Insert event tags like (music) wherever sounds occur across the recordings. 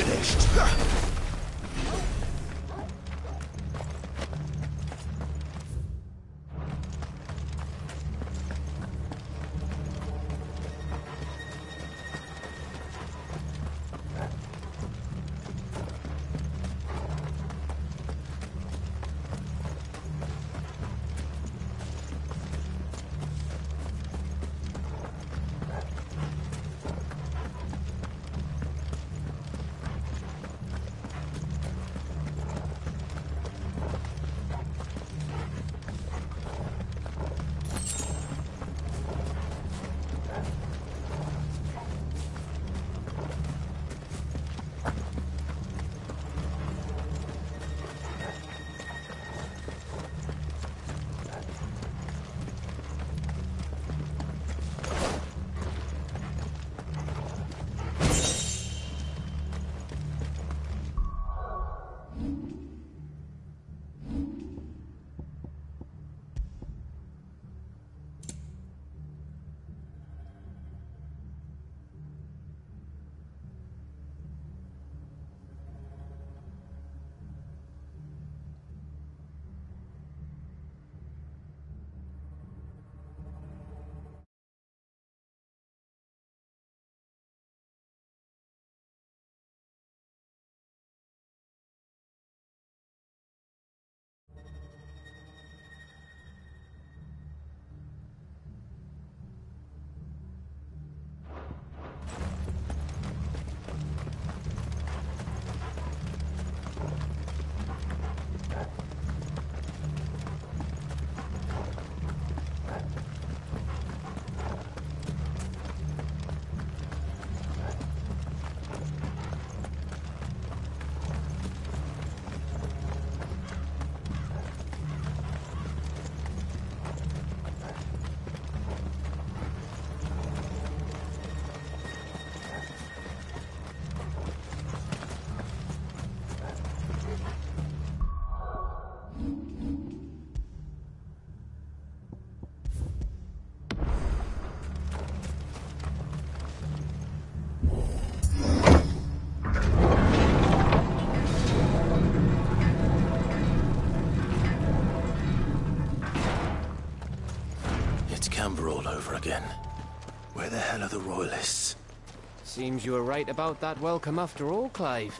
finished. Seems you were right about that welcome after all, Clive.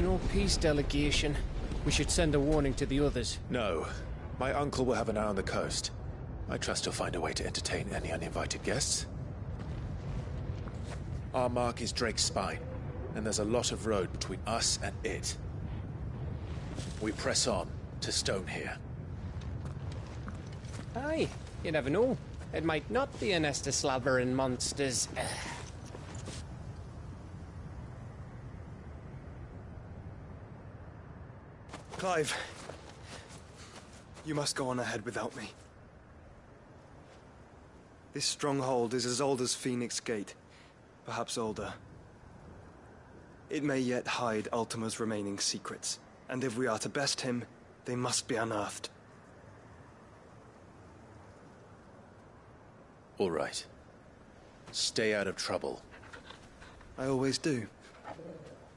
No peace delegation. We should send a warning to the others. No. My uncle will have an eye on the coast. I trust he'll find a way to entertain any uninvited guests. Our mark is Drake's Spine, and there's a lot of road between us and it. We press on to Stone here. Aye, you never know. It might not be a nest of slabbering monsters. (sighs) Clive, you must go on ahead without me. This stronghold is as old as Phoenix Gate, perhaps older. It may yet hide Ultima's remaining secrets, and if we are to best him, they must be unearthed. All right. Stay out of trouble. I always do.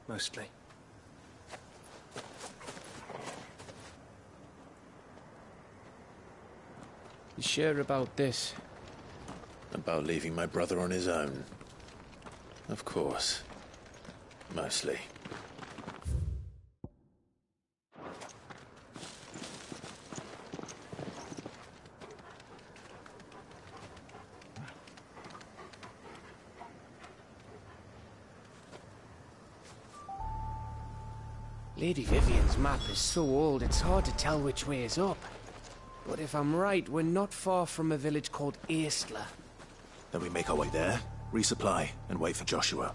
Mostly. Sure about this? About leaving my brother on his own. Of course. Mostly. Lady Vivian's map is so old it's hard to tell which way is up. But if I'm right, we're not far from a village called Eistla. Then we make our way there, resupply, and wait for Joshua.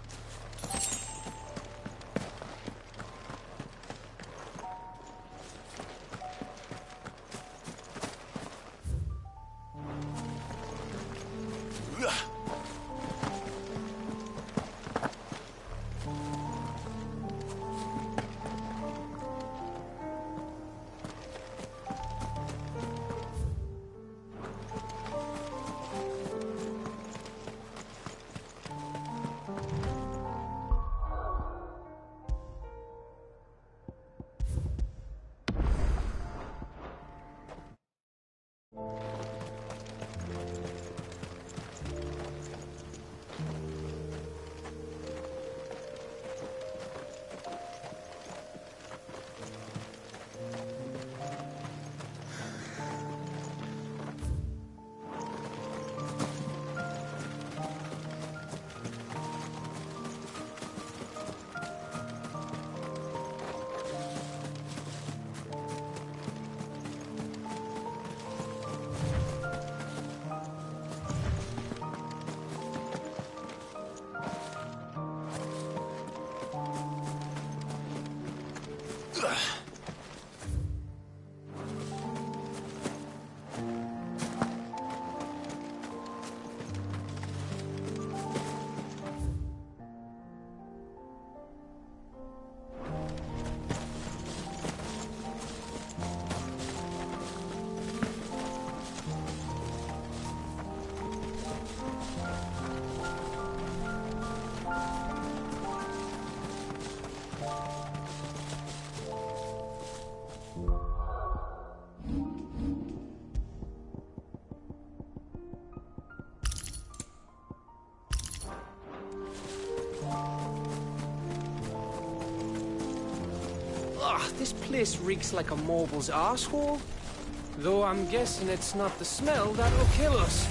Like a morbol's asshole. Though I'm guessing it's not the smell that'll kill us.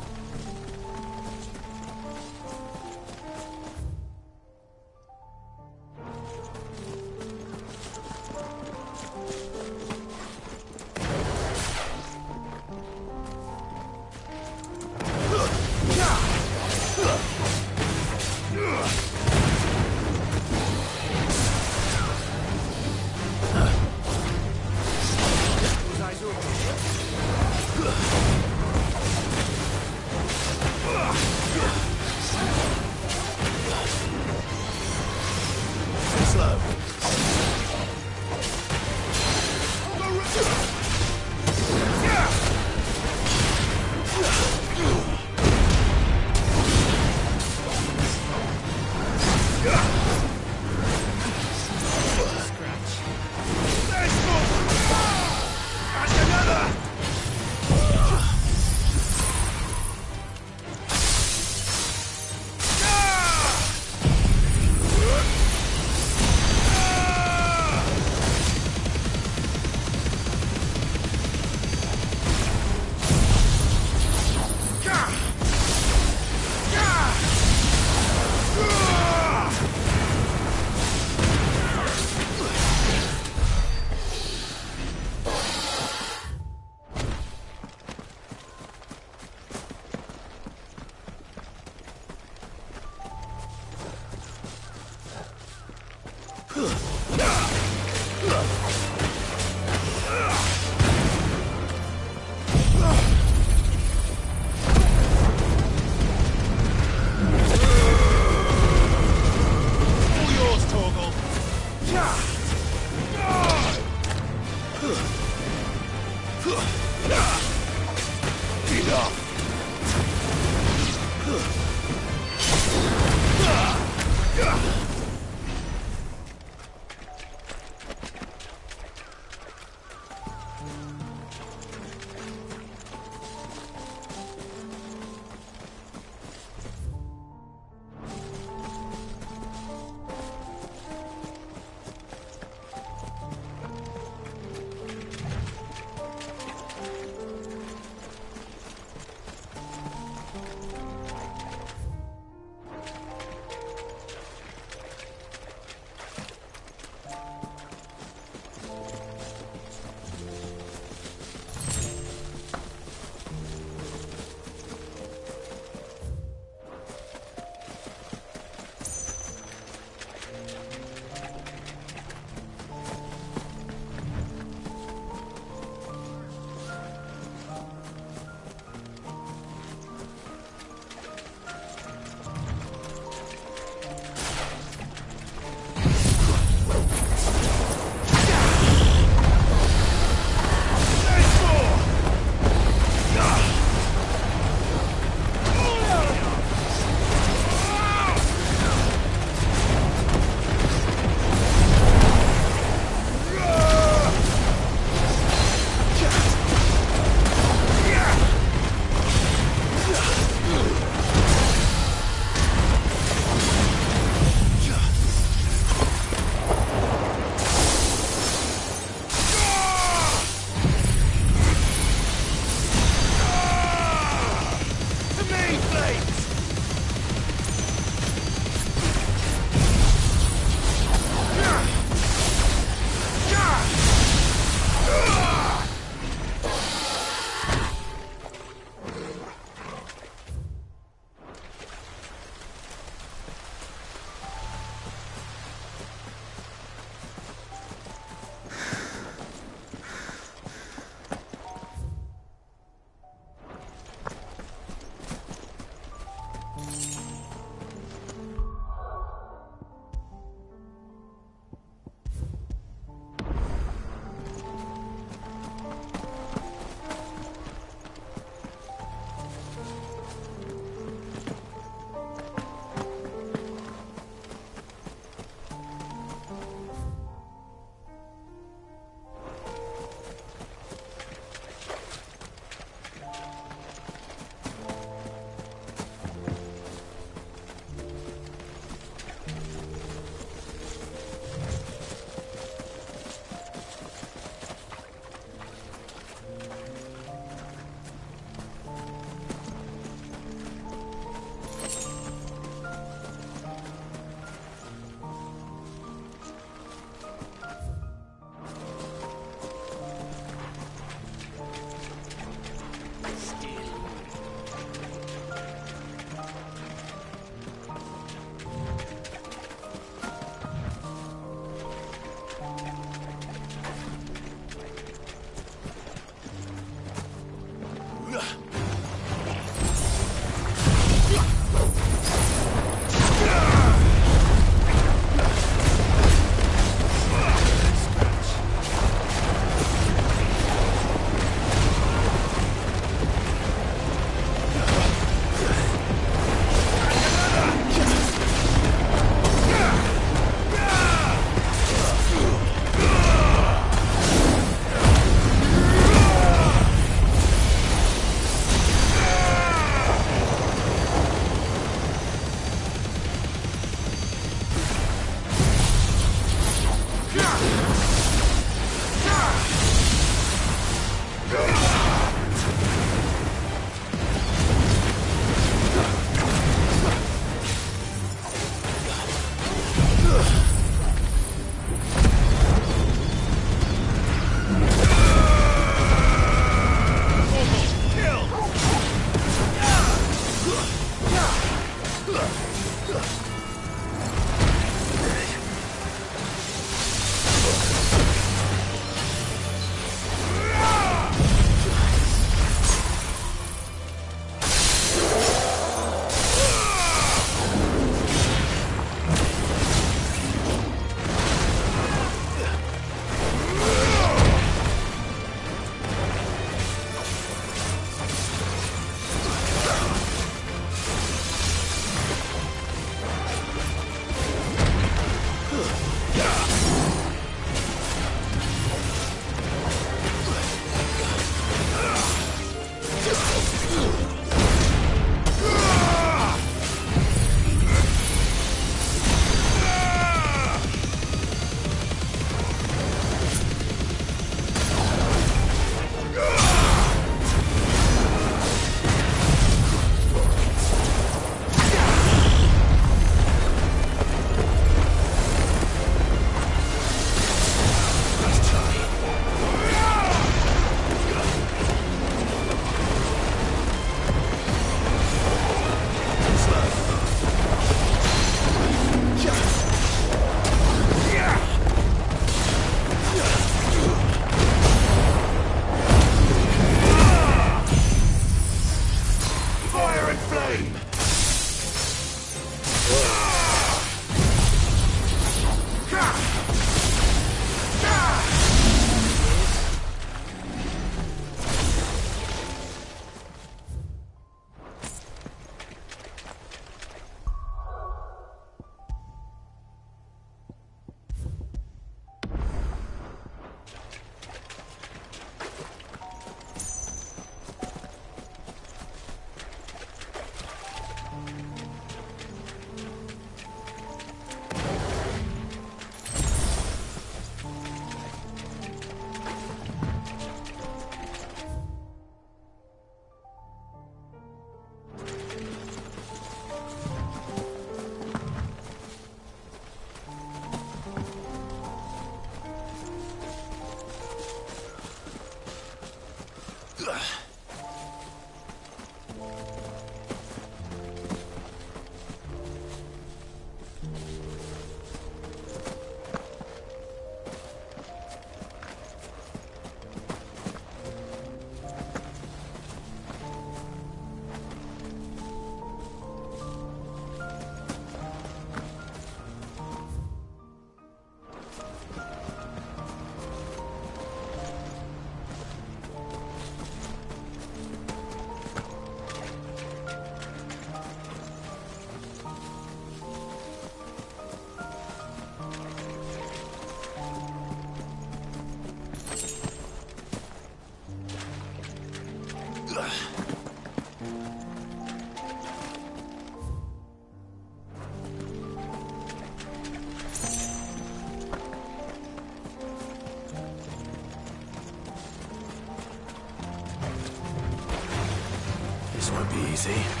Easy.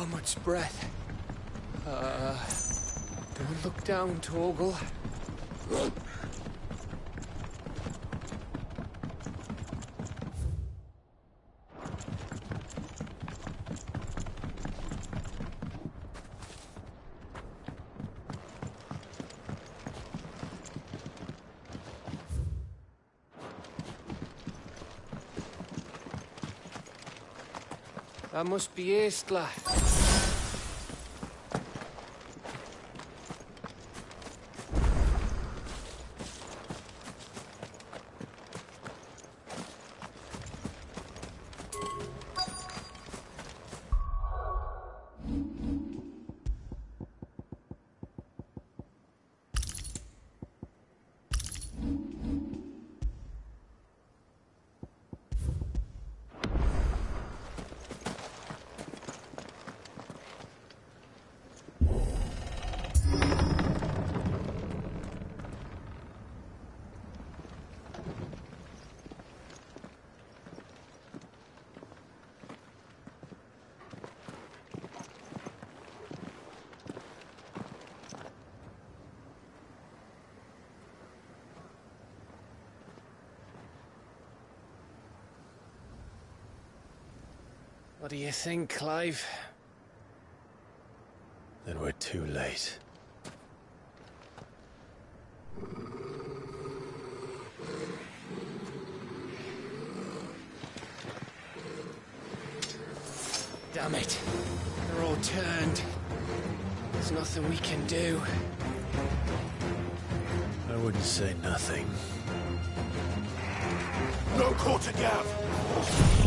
Bahamut's breath. Uh, don't look down, Torgal. That must be Eistla. What do you think, Clive? Then we're too late. Damn it. They're all turned. There's nothing we can do. I wouldn't say nothing. No quarter gap!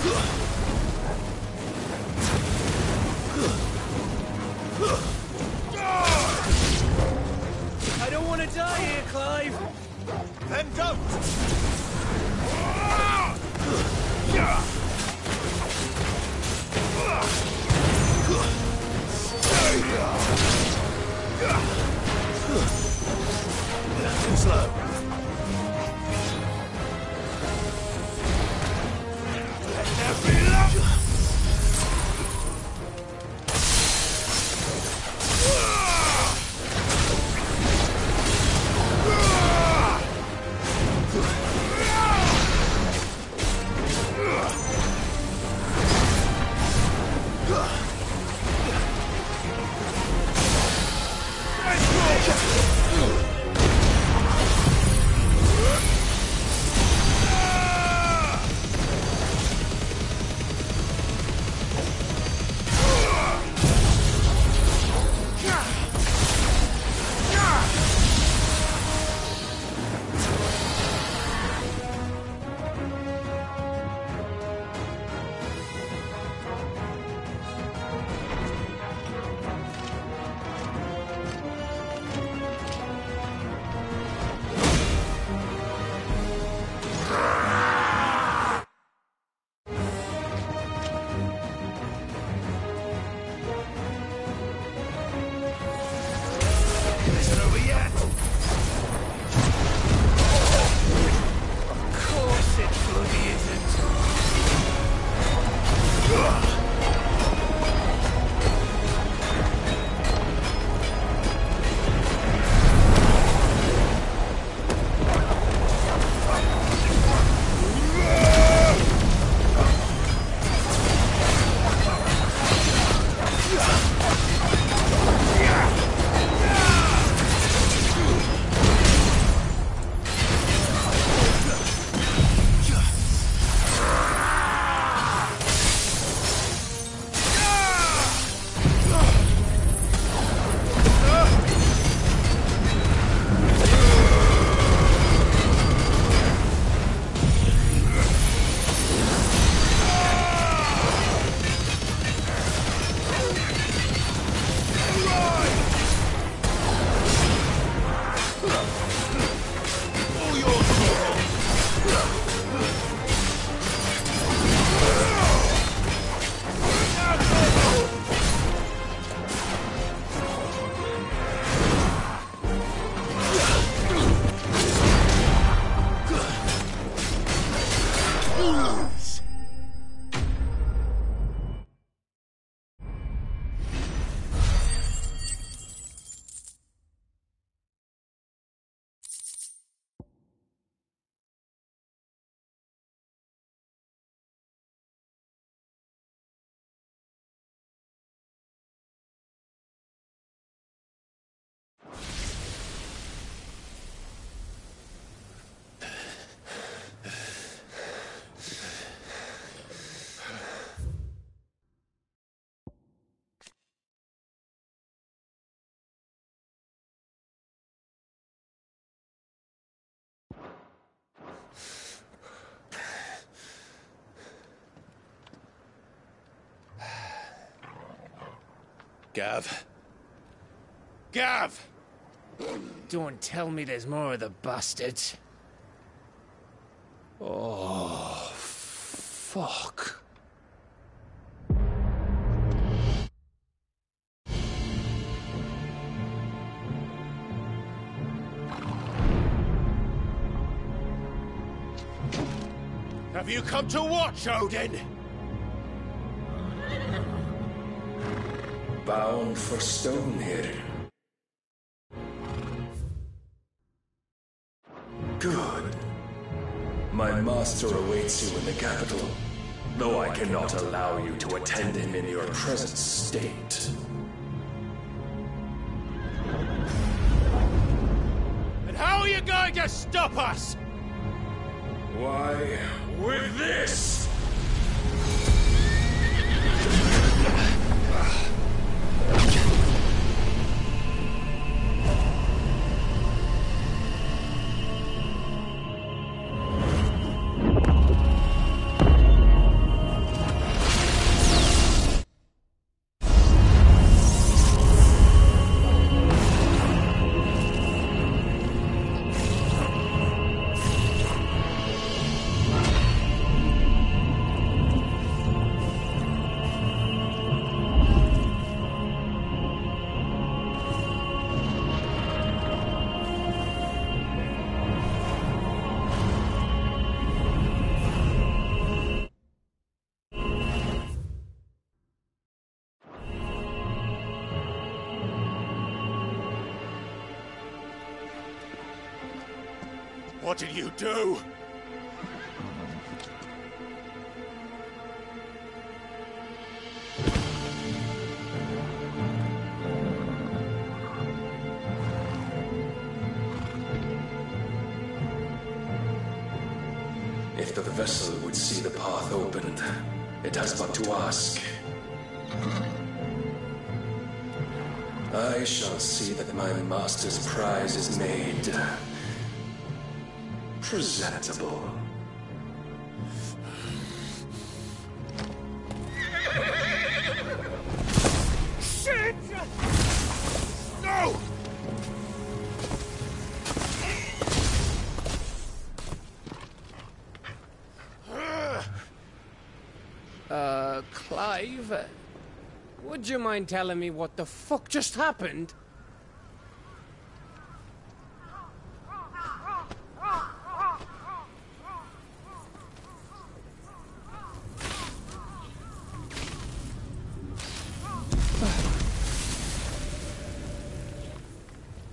Huh! Gav. Gav! Don't tell me there's more of the bastards. Oh, fuck. Have you come to watch, Odin? Bound for Stonehill. Good. My master awaits you in the capital, though I cannot allow you to attend him in your present state. And how are you going to stop us? Why, with this! What did you do? Presentable. Shit! No! Uh, Clive? Would you mind telling me what the fuck just happened?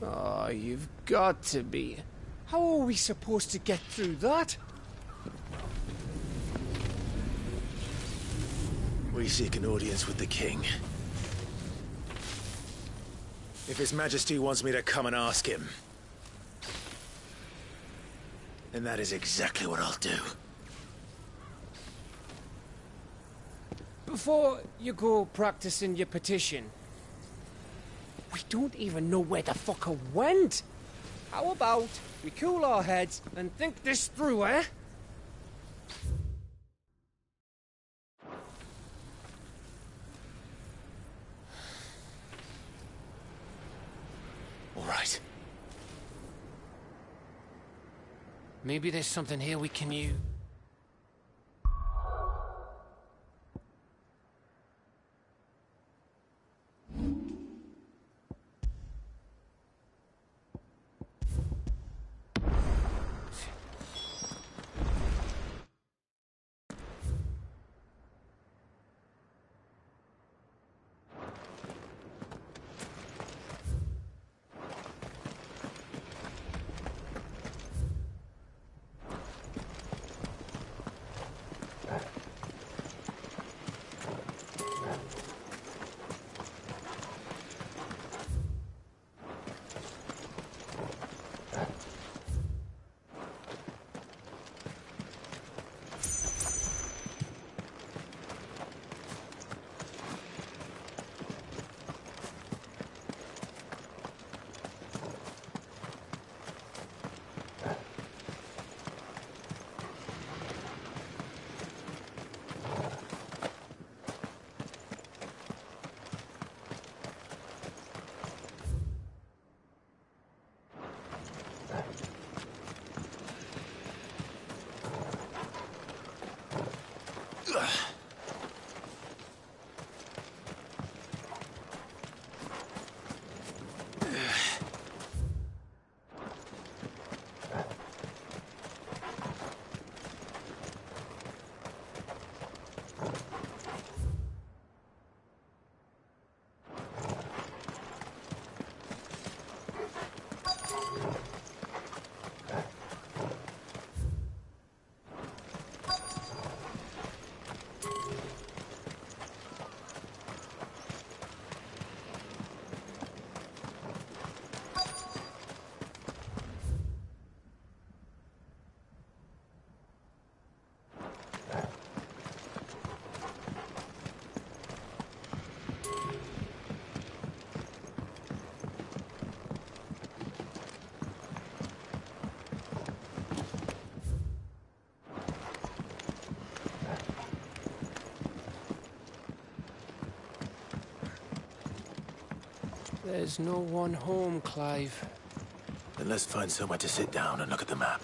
Oh, you've got to be. How are we supposed to get through that? We seek an audience with the king. If His Majesty wants me to come and ask him, then that is exactly what I'll do. Before you go practicing your petition, we don't even know where the fucker went. How about we cool our heads and think this through, eh? All right. Maybe there's something here we can use. There's no one home, Clive. Then let's find somewhere to sit down and look at the map.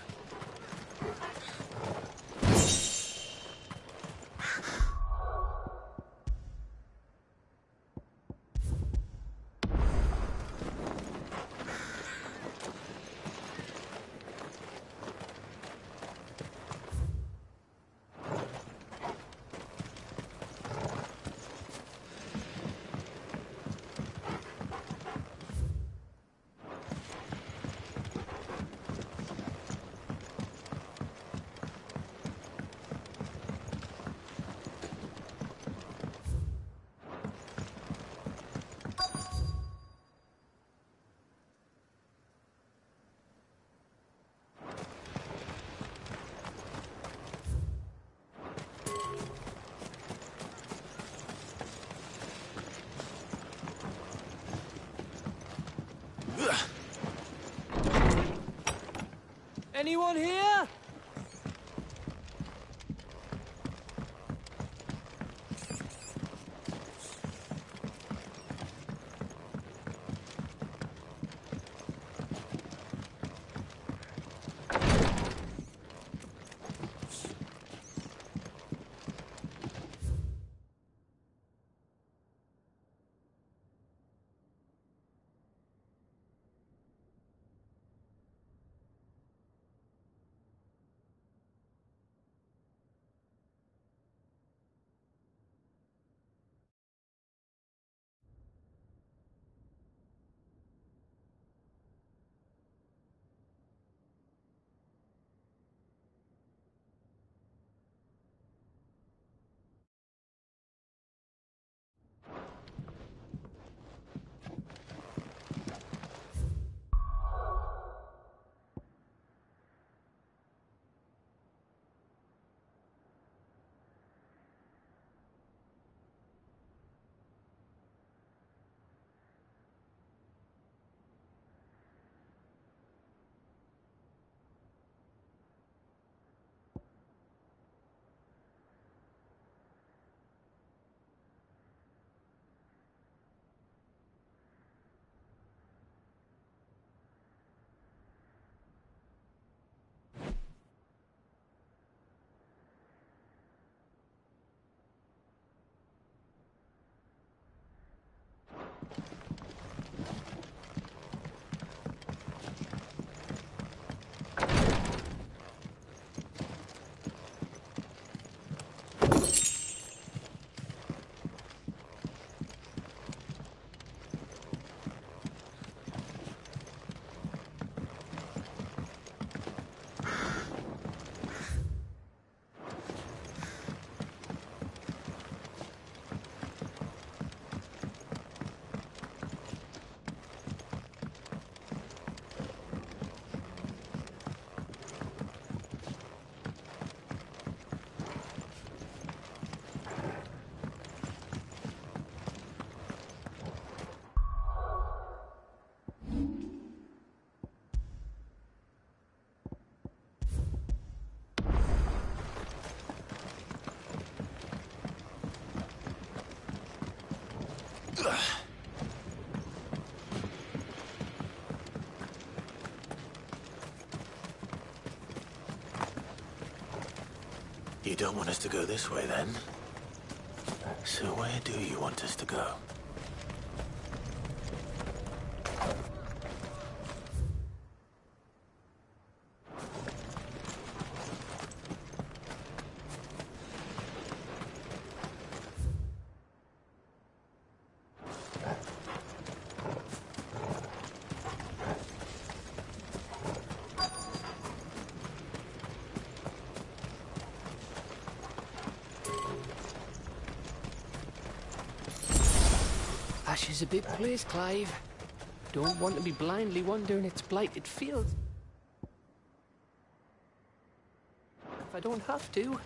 Anyone here? You don't want us to go this way, then? So where do you want us to go? A big place, Clive. Don't want to be blindly wandering its blighted fields. If I don't have to.